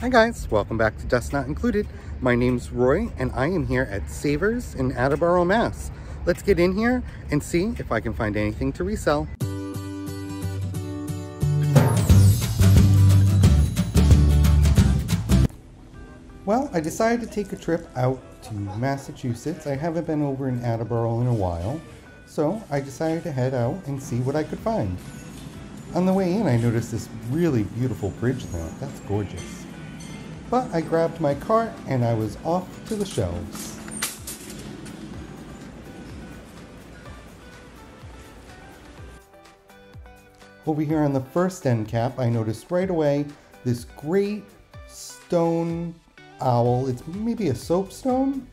Hi guys, welcome back to Dust Not Included. My name's Roy and I am here at Savers in Attleboro, Mass. Let's get in here and see if I can find anything to resell. Well, I decided to take a trip out to Massachusetts. I haven't been over in Attleboro in a while, so I decided to head out and see what I could find. On the way in, I noticed this really beautiful bridge lamp. That's gorgeous. But I grabbed my cart and I was off to the shelves. Over here on the first end cap, I noticed right away this great stone owl. It's maybe a soapstone?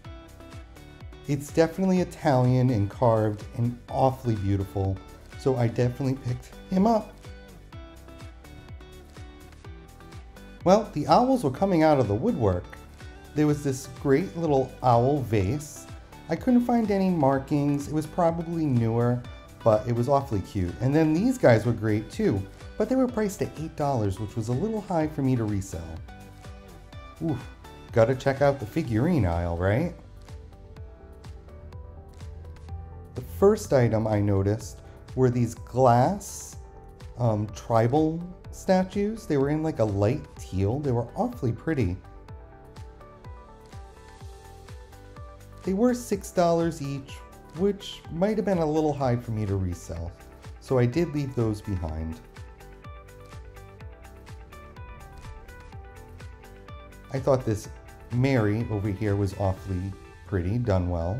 It's definitely Italian and carved and awfully beautiful. So I definitely picked him up. Well, the owls were coming out of the woodwork. There was this great little owl vase. I couldn't find any markings. It was probably newer, but it was awfully cute. And then these guys were great too, but they were priced at $8, which was a little high for me to resell. Ooh, gotta check out the figurine aisle, right? The first item I noticed were these glass um, tribal statues. They were in like a light teal. They were awfully pretty. They were $6 each, which might have been a little high for me to resell. So I did leave those behind. I thought this Mary over here was awfully pretty, done well.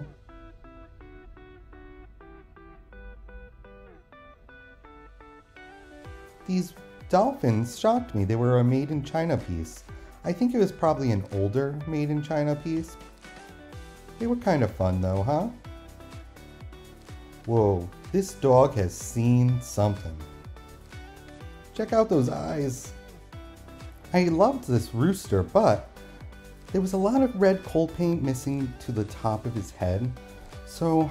These dolphins shocked me. They were a made in China piece. I think it was probably an older made in China piece. They were kind of fun though, huh? Whoa, this dog has seen something. Check out those eyes. I loved this rooster, but there was a lot of red cold paint missing to the top of his head, so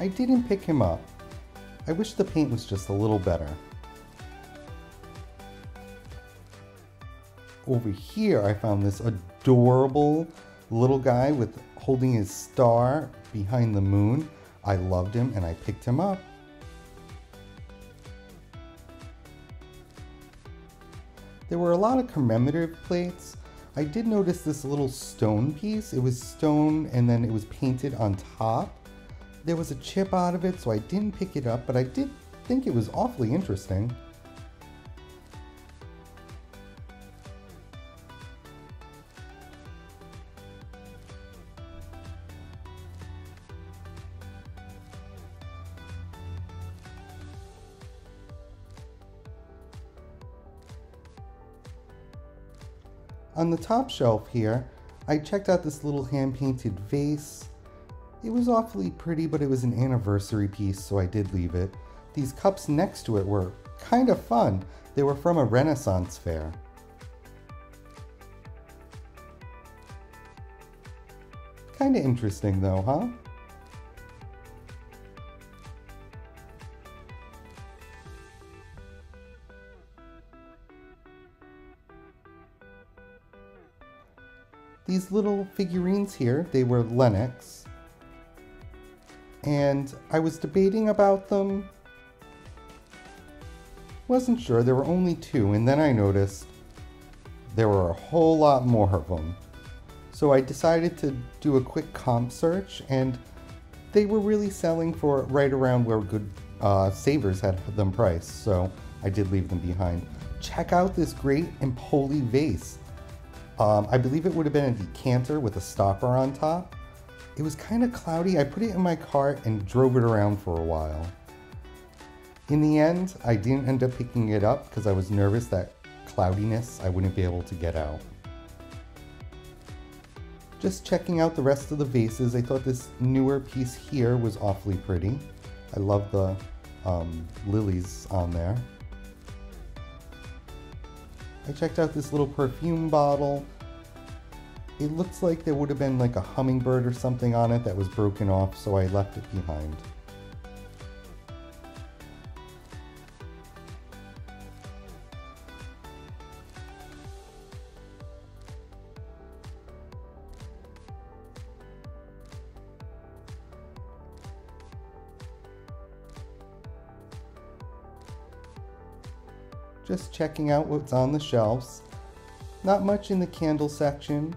I didn't pick him up. I wish the paint was just a little better. Over here I found this adorable little guy with holding his star behind the moon. I loved him and I picked him up. There were a lot of commemorative plates. I did notice this little stone piece. It was stone and then it was painted on top. There was a chip out of it, so I didn't pick it up, but I did think it was awfully interesting. On the top shelf here, I checked out this little hand-painted vase. It was awfully pretty, but it was an anniversary piece, so I did leave it. These cups next to it were kind of fun. They were from a Renaissance fair. Kind of interesting though, huh? These little figurines here, they were Lenox. And I was debating about them. Wasn't sure, there were only two, and then I noticed there were a whole lot more of them. So I decided to do a quick comp search, and they were really selling for right around where good uh, savers had them priced, so I did leave them behind. Check out this great Empoli vase. Um, I believe it would have been a decanter with a stopper on top. It was kind of cloudy. I put it in my cart and drove it around for a while. In the end, I didn't end up picking it up because I was nervous that cloudiness I wouldn't be able to get out. Just checking out the rest of the vases, I thought this newer piece here was awfully pretty. I love the um, lilies on there. I checked out this little perfume bottle. It looks like there would have been like a hummingbird or something on it that was broken off, so I left it behind. Just checking out what's on the shelves. Not much in the candle section.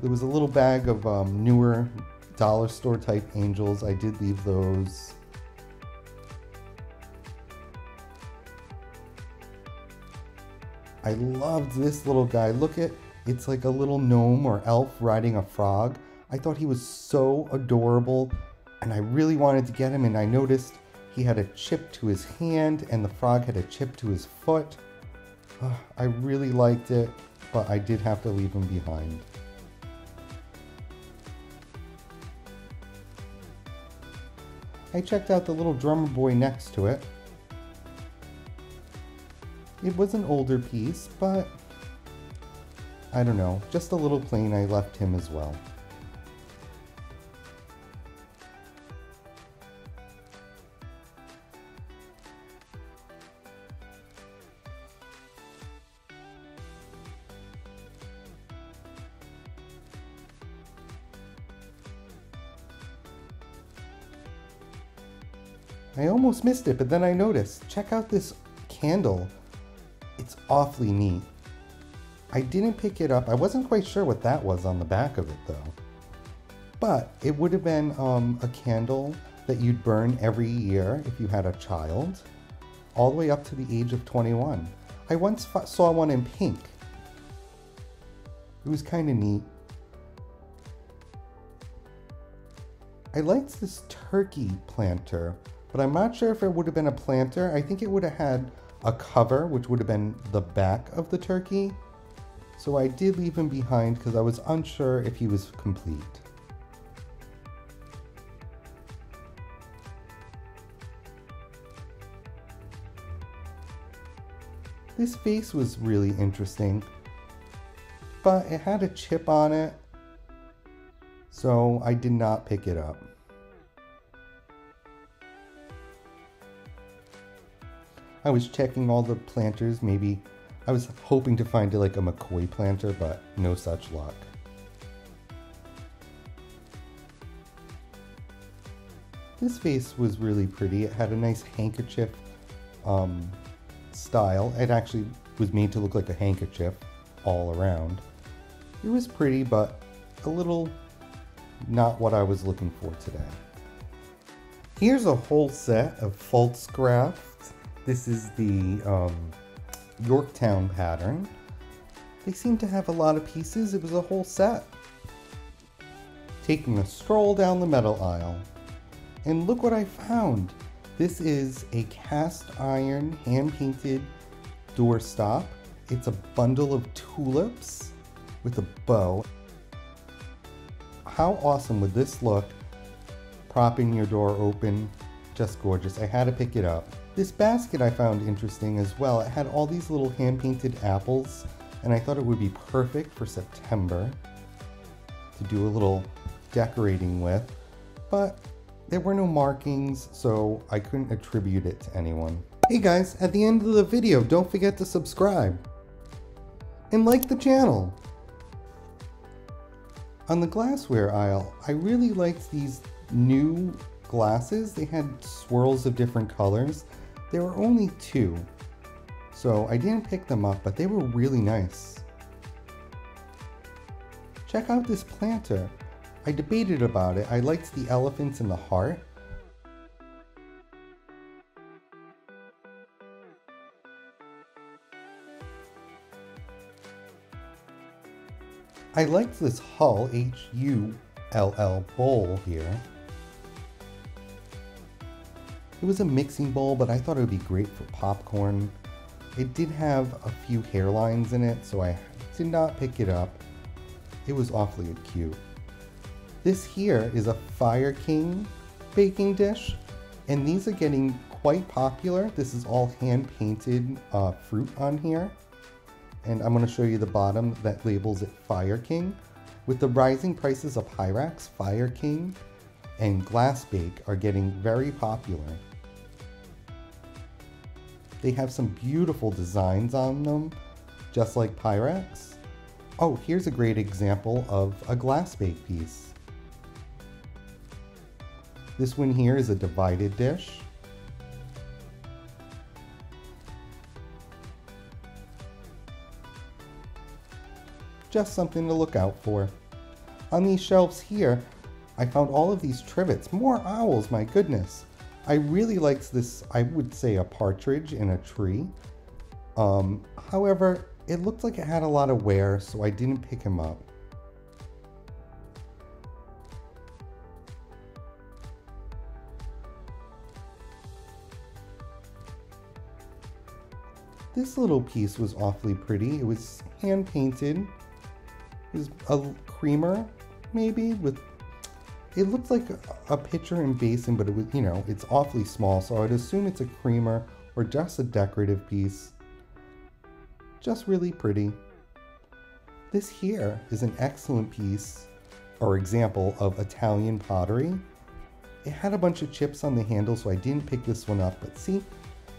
There was a little bag of um, newer dollar store type angels. I did leave those. I loved this little guy. Look at, it's like a little gnome or elf riding a frog. I thought he was so adorable and I really wanted to get him and I noticed he had a chip to his hand and the frog had a chip to his foot. Oh, I really liked it, but I did have to leave him behind. I checked out the little drummer boy next to it. It was an older piece, but I don't know, just a little plain I left him as well. Almost missed it, but then I noticed. Check out this candle. It's awfully neat. I didn't pick it up. I wasn't quite sure what that was on the back of it though. But it would have been um, a candle that you'd burn every year if you had a child, all the way up to the age of 21. I once saw one in pink. It was kind of neat. I liked this turkey planter but I'm not sure if it would have been a planter. I think it would have had a cover, which would have been the back of the turkey. So I did leave him behind because I was unsure if he was complete. This face was really interesting, but it had a chip on it, so I did not pick it up. I was checking all the planters, maybe I was hoping to find like a McCoy planter, but no such luck. This vase was really pretty. It had a nice handkerchief um, style. It actually was made to look like a handkerchief all around. It was pretty, but a little not what I was looking for today. Here's a whole set of Pfaltzgraff this is the um, Yorktown pattern. They seem to have a lot of pieces. It was a whole set. Taking a stroll down the metal aisle. And look what I found. This is a cast iron hand-painted doorstop. It's a bundle of tulips with a bow. How awesome would this look propping your door open? Just gorgeous. I had to pick it up. This basket I found interesting as well. It had all these little hand-painted apples, and I thought it would be perfect for September to do a little decorating with, but there were no markings, so I couldn't attribute it to anyone. Hey guys, at the end of the video, don't forget to subscribe and like the channel. On the glassware aisle, I really liked these new glasses. They had swirls of different colors. There were only two, so I didn't pick them up, but they were really nice. Check out this planter. I debated about it. I liked the elephants and the heart. I liked this Hull, H-U-L-L bowl here. It was a mixing bowl, but I thought it would be great for popcorn. It did have a few hairlines in it, so I did not pick it up. It was awfully cute. This here is a Fire King baking dish, and these are getting quite popular. This is all hand-painted uh, fruit on here. And I'm going to show you the bottom that labels it Fire King. With the rising prices of Pyrex, Fire King and Glasbake are getting very popular. They have some beautiful designs on them, just like Pyrex. Oh, here's a great example of a Glasbake piece. This one here is a divided dish. Just something to look out for. On these shelves here, I found all of these trivets, more owls, my goodness. I really liked this, I would say a partridge in a tree. Um, however, it looked like it had a lot of wear, so I didn't pick him up. This little piece was awfully pretty. It was hand painted. It was a creamer, maybe, with it looked like a pitcher and basin, but it was, you know, it's awfully small, so I'd assume it's a creamer or just a decorative piece. Just really pretty. This here is an excellent piece or example of Italian pottery. It had a bunch of chips on the handle, so I didn't pick this one up, but see,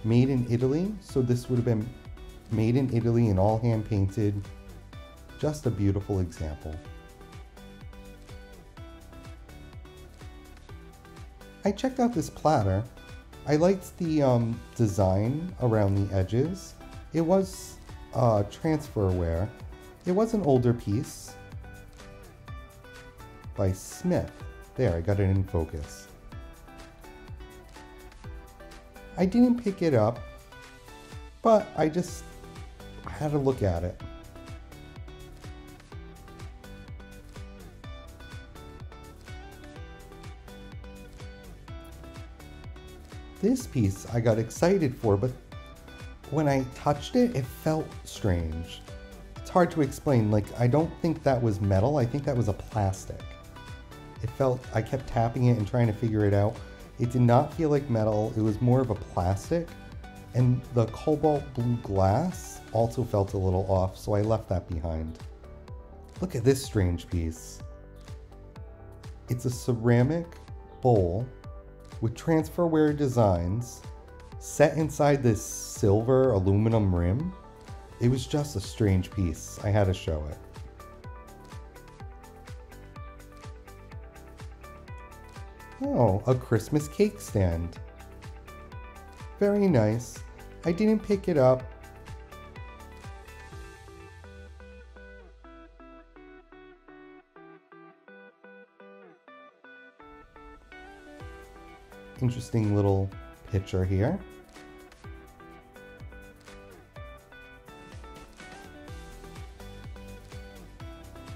made in Italy. So this would have been made in Italy and all hand painted. Just a beautiful example. I checked out this platter. I liked the um, design around the edges. It was uh, transferware. It was an older piece by Smith. There, I got it in focus. I didn't pick it up, but I just had a look at it. This piece I got excited for, but when I touched it, it felt strange. It's hard to explain, like I don't think that was metal, I think that was a plastic. It felt, I kept tapping it and trying to figure it out. It did not feel like metal, it was more of a plastic. And the cobalt blue glass also felt a little off, so I left that behind. Look at this strange piece. It's a ceramic bowl with transferware designs set inside this silver aluminum rim. It was just a strange piece. I had to show it. Oh, a Christmas cake stand. Very nice. I didn't pick it up. Interesting little picture here.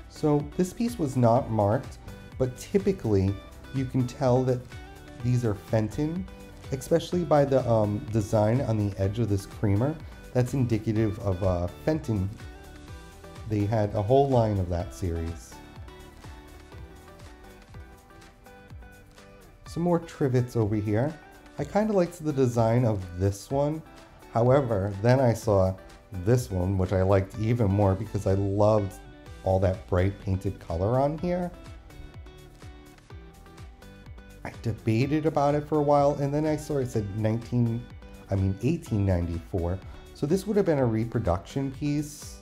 So this piece was not marked, but typically you can tell that these are Fenton, especially by the um, design on the edge of this creamer. That's indicative of uh, Fenton. They had a whole line of that series. Some more trivets over here. I kind of liked the design of this one. However, then I saw this one, which I liked even more because I loved all that bright painted color on here. I debated about it for a while and then I saw it said 19, I mean 1894. So this would have been a reproduction piece.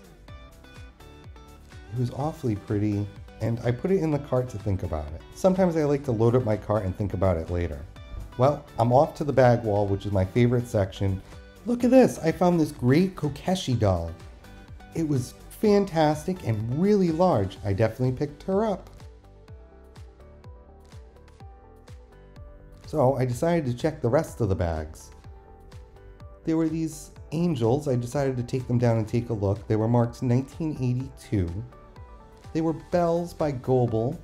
It was awfully pretty and I put it in the cart to think about it. Sometimes I like to load up my cart and think about it later. Well, I'm off to the bag wall, which is my favorite section. Look at this, I found this great Kokeshi doll. It was fantastic and really large. I definitely picked her up. So I decided to check the rest of the bags. There were these angels. I decided to take them down and take a look. They were marked 1982. They were bells by Goebel.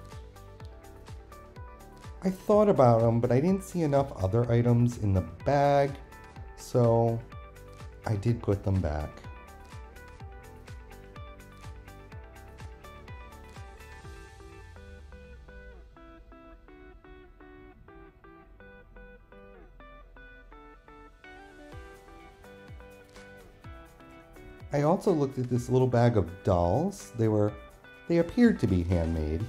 I thought about them, but I didn't see enough other items in the bag, so I did put them back. I also looked at this little bag of dolls. They were, they appeared to be handmade.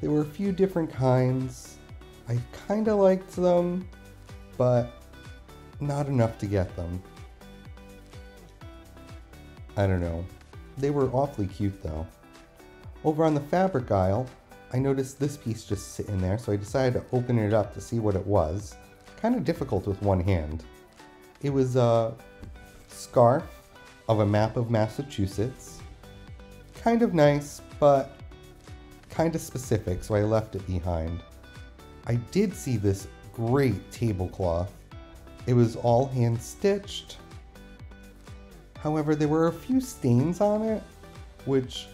There were a few different kinds. I kind of liked them, but not enough to get them. I don't know. They were awfully cute though. Over on the fabric aisle, I noticed this piece just sitting there, so I decided to open it up to see what it was. Kind of difficult with one hand. It was a scarf of a map of Massachusetts. Kind of nice, but kind of specific, so I left it behind. I did see this great tablecloth. It was all hand stitched. However, there were a few stains on it, which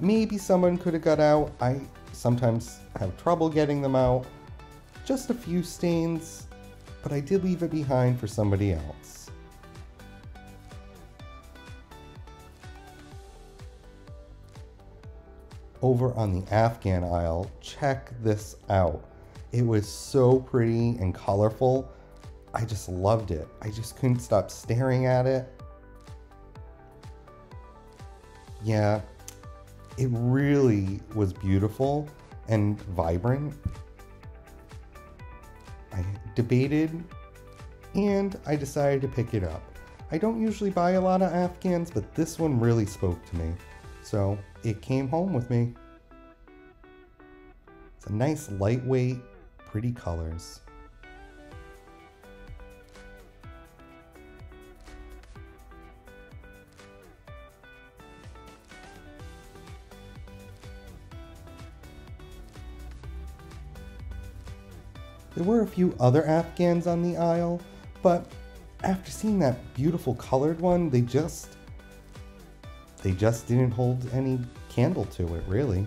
maybe someone could have got out. I sometimes have trouble getting them out. Just a few stains, but I did leave it behind for somebody else. Over on the Afghan aisle, check this out. It was so pretty and colorful. I just loved it. I just couldn't stop staring at it. Yeah, it really was beautiful and vibrant. I debated and I decided to pick it up. I don't usually buy a lot of Afghans, but this one really spoke to me. So it came home with me. It's a nice lightweight, pretty colors. There were a few other Afghans on the aisle, but after seeing that beautiful colored one, they just they just didn't hold any candle to it, really.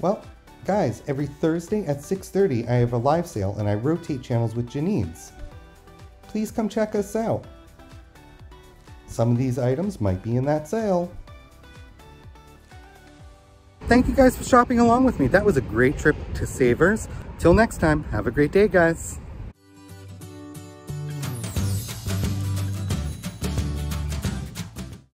Well, guys, every Thursday at 6.30 I have a live sale and I rotate channels with Jen Neads. Please come check us out. Some of these items might be in that sale. Thank you guys for shopping along with me. That was a great trip to Savers. Till next time, have a great day, guys.